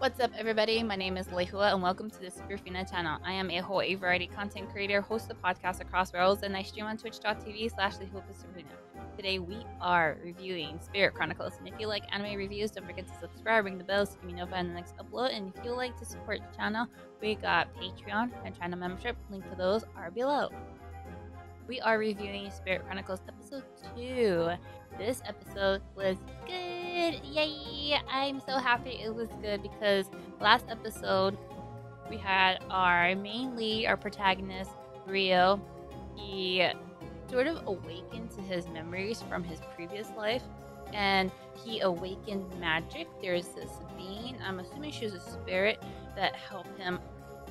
What's up, everybody? My name is Lehua, and welcome to the Superfina channel. I am a Hawaii variety content creator, host of podcast across worlds, and I stream on twitch.tv slash Superfina. Today, we are reviewing Spirit Chronicles, and if you like anime reviews, don't forget to subscribe, ring the bell so you notified on the next upload. And if you like to support the channel, we got Patreon and channel membership. Link to those are below. We are reviewing Spirit Chronicles episode 2. This episode was good. Yay! I'm so happy it was good because last episode we had our main lead, our protagonist, Rio. He sort of awakened to his memories from his previous life and he awakened magic. There's this being, I'm assuming she was a spirit, that helped him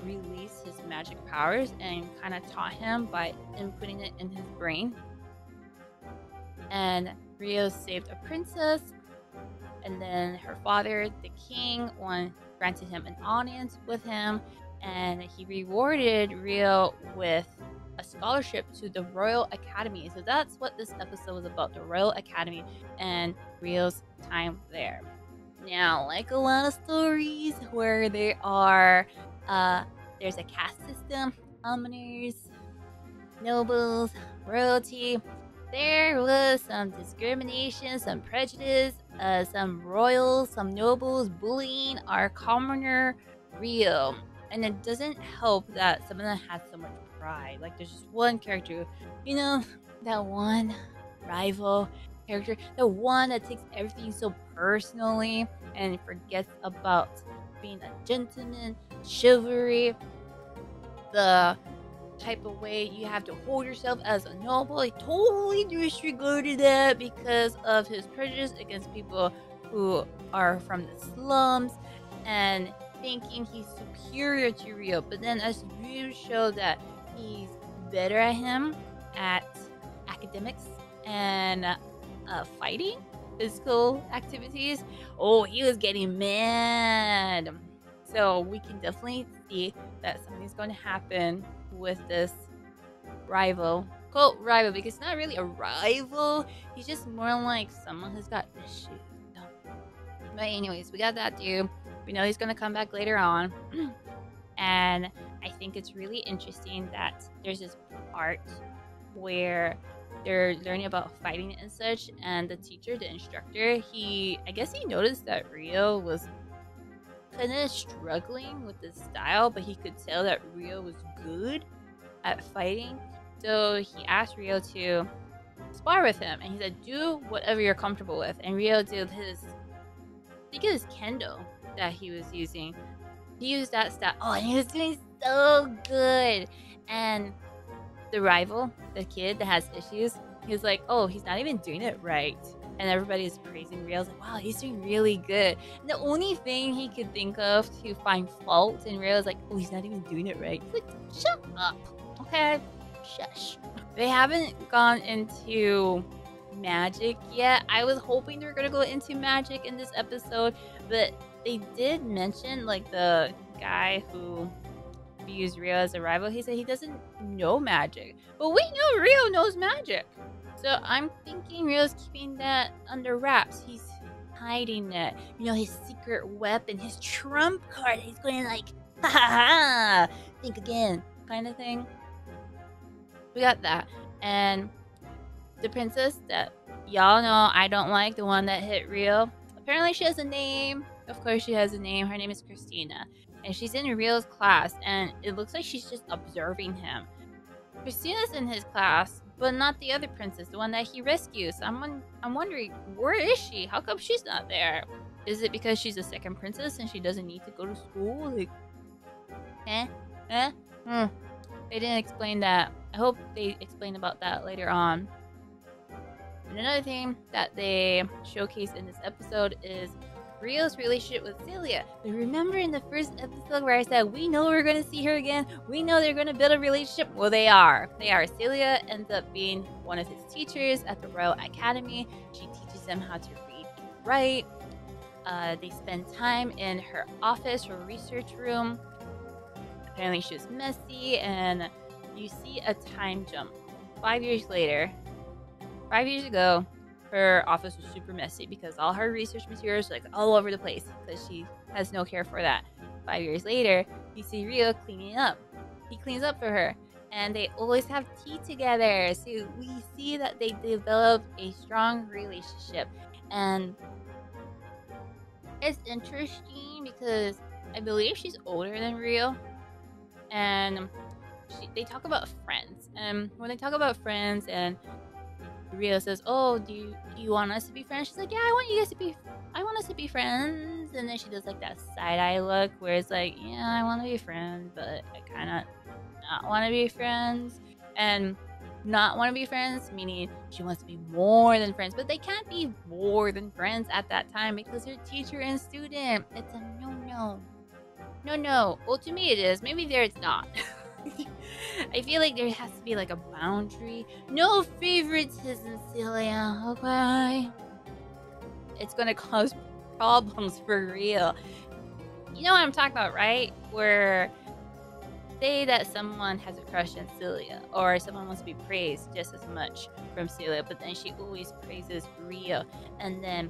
release his magic powers and kind of taught him by inputting it in his brain. And Rio saved a princess, and then her father, the king, one granted him an audience with him, and he rewarded Rio with a scholarship to the Royal Academy. So that's what this episode was about the Royal Academy and Rio's time there. Now, like a lot of stories where there are, uh, there's a caste system, commoners, nobles, royalty, there was some discrimination, some prejudice, uh, some royals, some nobles bullying our commoner Rio. And it doesn't help that some of them had so much pride. Like there's just one character, you know, that one rival character, the one that takes everything so personally and forgets about being a gentleman, chivalry, the type of way you have to hold yourself as a noble. He totally disregarded that because of his prejudice against people who are from the slums and thinking he's superior to Rio. But then as Rio show that he's better at him at academics and uh, fighting, physical activities, oh, he was getting mad. So we can definitely see that something's going to happen with this rival. Quote rival because it's not really a rival. He's just more like someone who's got issues. But anyways, we got that dude. We know he's gonna come back later on. and I think it's really interesting that there's this part where they're learning about fighting and such and the teacher the instructor he i guess he noticed that rio was kind of struggling with the style, but he could tell that Rio was good at fighting. So he asked Rio to spar with him, and he said, "Do whatever you're comfortable with." And Rio did his, I think it was kendo that he was using. He used that style. Oh, and he was doing so good. And the rival, the kid that has issues, he was like, "Oh, he's not even doing it right." And everybody's praising Rio's like, wow, he's doing really good. And the only thing he could think of to find fault in Rio is like, oh, he's not even doing it right. He's like, shut up, okay? Shush. They haven't gone into magic yet. I was hoping they were gonna go into magic in this episode, but they did mention like the guy who views Rio as a rival. He said he doesn't know magic, but we know Rio knows magic. So I'm thinking Rio's keeping that under wraps. He's hiding it. You know, his secret weapon, his trump card. He's going like, ha ha ha, think again, kind of thing. We got that. And the princess that y'all know I don't like, the one that hit Rio. Apparently she has a name. Of course she has a name. Her name is Christina. And she's in Rio's class and it looks like she's just observing him. Christina's in his class, but not the other princess, the one that he rescues. I'm I'm wondering where is she? How come she's not there? Is it because she's a second princess and she doesn't need to go to school? Like, eh, eh. Hmm. They didn't explain that. I hope they explain about that later on. And another thing that they showcase in this episode is Rio's relationship with Celia. But remember in the first episode where I said, we know we're going to see her again. We know they're going to build a relationship. Well, they are. They are. Celia ends up being one of his teachers at the Royal Academy. She teaches him how to read and write. Uh, they spend time in her office, her research room. Apparently, she was messy, and you see a time jump. Five years later, five years ago, her office was super messy because all her research materials were like all over the place because she has no care for that. Five years later, you see Rio cleaning up. He cleans up for her, and they always have tea together. So we see that they develop a strong relationship, and it's interesting because I believe she's older than Rio, and she, they talk about friends. And when they talk about friends, and Rio says, "Oh, do you do you want us to be friends?" She's like, "Yeah, I want you guys to be. I want us to be friends." And then she does like that side eye look, where it's like, "Yeah, I want to be friends, but I kind of not want to be friends." And not want to be friends, meaning she wants to be more than friends, but they can't be more than friends at that time because they're teacher and student. It's a no no. No no. Well, to me it is. Maybe there it's not. I feel like there has to be like a boundary. No favoritism, Celia, okay? It's gonna cause problems for real. You know what I'm talking about, right? Where say that someone has a crush on Celia or someone wants to be praised just as much from Celia, but then she always praises Rio. And then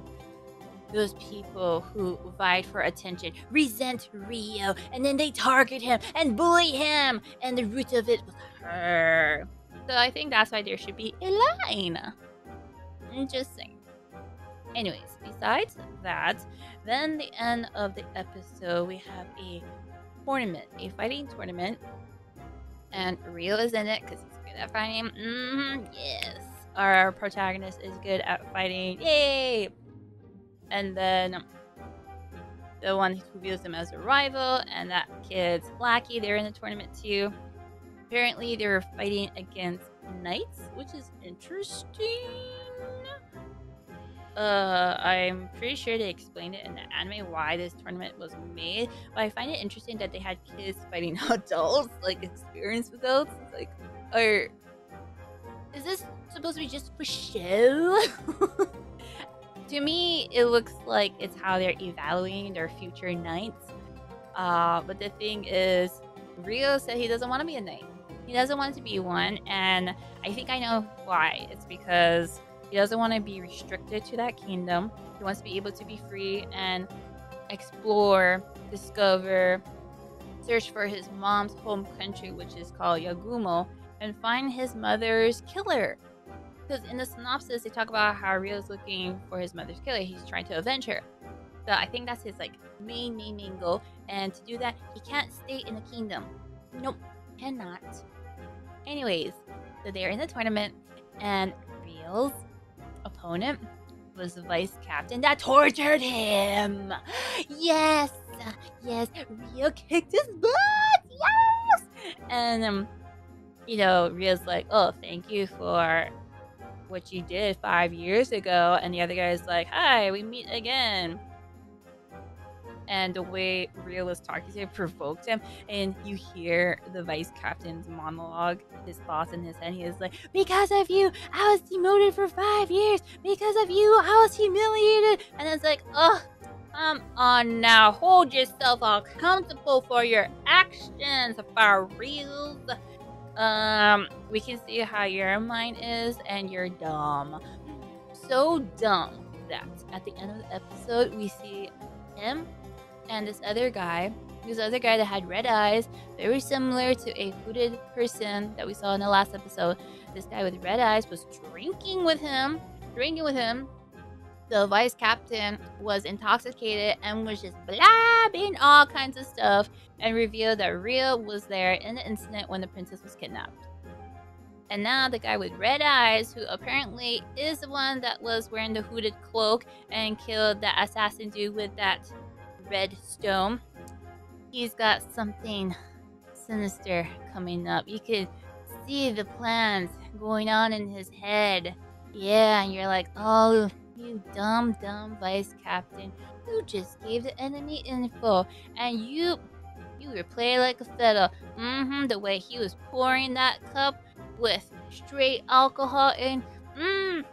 those people who vied for attention resent Rio and then they target him and bully him. And the root of it was her. So I think that's why there should be a line. Interesting. Anyways, besides that, then the end of the episode, we have a tournament, a fighting tournament. And Rio is in it because he's good at fighting. Mm-hmm, yes. Our protagonist is good at fighting. Yay! And then the one who views him as a rival, and that kid's Blackie. They're in the tournament too. Apparently, they were fighting against knights, which is interesting. Uh, I'm pretty sure they explained it in the anime why this tournament was made, but I find it interesting that they had kids fighting adults, like experienced adults. Like, or is this supposed to be just for show? to me, it looks like it's how they're evaluating their future knights. Uh, but the thing is, Rio said he doesn't want to be a knight. He doesn't want to be one, and I think I know why. It's because he doesn't want to be restricted to that kingdom. He wants to be able to be free and explore, discover, search for his mom's home country, which is called Yagumo, and find his mother's killer. Because in the synopsis, they talk about how Rio's looking for his mother's killer. He's trying to avenge her. So I think that's his like main main main goal. And to do that, he can't stay in the kingdom. Nope, cannot. Anyways, so they're in the tournament, and Rio's opponent was the vice captain that tortured him. Yes, yes, Rio kicked his butt. Yes, and um, you know, Rio's like, "Oh, thank you for what you did five years ago," and the other guy's like, "Hi, we meet again." and the way Rio was talking to him provoked him. And you hear the vice captain's monologue, his thoughts in his head. He is like, Because of you, I was demoted for five years. Because of you, I was humiliated. And it's like, Oh, come on now. Hold yourself accountable for your actions, for reals. Um, we can see how your mind is, and you're dumb. So dumb that at the end of the episode, we see him and this other guy, this other guy that had red eyes, very similar to a hooded person that we saw in the last episode. This guy with red eyes was drinking with him, drinking with him. The vice captain was intoxicated and was just blabbing all kinds of stuff and revealed that Rio was there in the incident when the princess was kidnapped. And now the guy with red eyes, who apparently is the one that was wearing the hooded cloak and killed that assassin dude with that red stone. He's got something sinister coming up. You could see the plans going on in his head. Yeah, and you're like, oh, you dumb, dumb vice captain. You just gave the enemy info, and you, you were playing like a fiddle. Mm-hmm. The way he was pouring that cup with straight alcohol in. Mmm.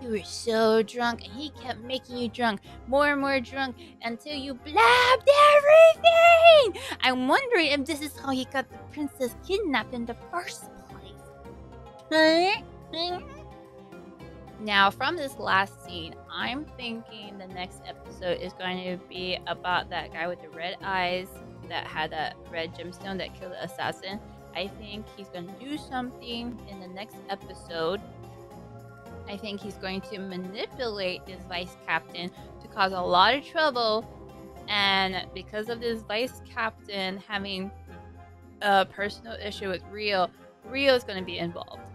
You were so drunk, and he kept making you drunk, more and more drunk, until you blabbed everything! I'm wondering if this is how he got the princess kidnapped in the first place. Now, from this last scene, I'm thinking the next episode is going to be about that guy with the red eyes that had that red gemstone that killed the assassin. I think he's going to do something in the next episode. I think he's going to manipulate this vice captain to cause a lot of trouble. And because of this vice captain having a personal issue with Rio, Rio is going to be involved.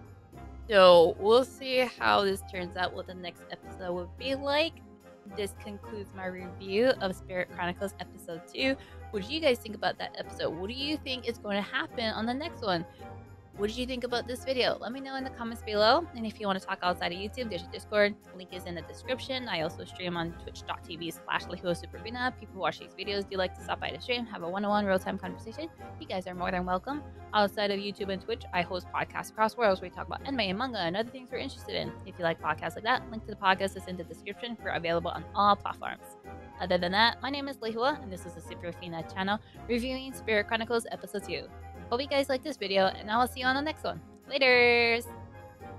So we'll see how this turns out, what the next episode will be like. This concludes my review of Spirit Chronicles episode 2. What do you guys think about that episode? What do you think is going to happen on the next one? What did you think about this video? Let me know in the comments below. And if you want to talk outside of YouTube, there's a Discord. Link is in the description. I also stream on twitch.tv slash Superfina. People who watch these videos do you like to stop by the stream, have a one-on-one real-time conversation. You guys are more than welcome. Outside of YouTube and Twitch, I host podcasts across worlds where we talk about anime and manga and other things we're interested in. If you like podcasts like that, link to the podcast is in the description. We're available on all platforms. Other than that, my name is Lehua, and this is the Superfina channel reviewing Spirit Chronicles Episode 2. Hope you guys like this video, and I will see you on the next one. Laters!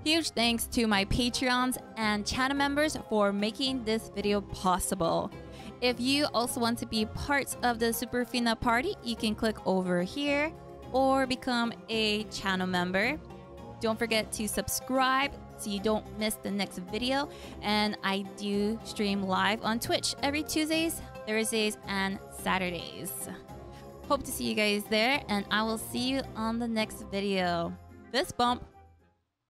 Huge thanks to my Patreons and channel members for making this video possible. If you also want to be part of the Superfina party, you can click over here or become a channel member. Don't forget to subscribe so you don't miss the next video. And I do stream live on Twitch every Tuesdays, Thursdays, and Saturdays. Hope to see you guys there, and I will see you on the next video. Fist bump!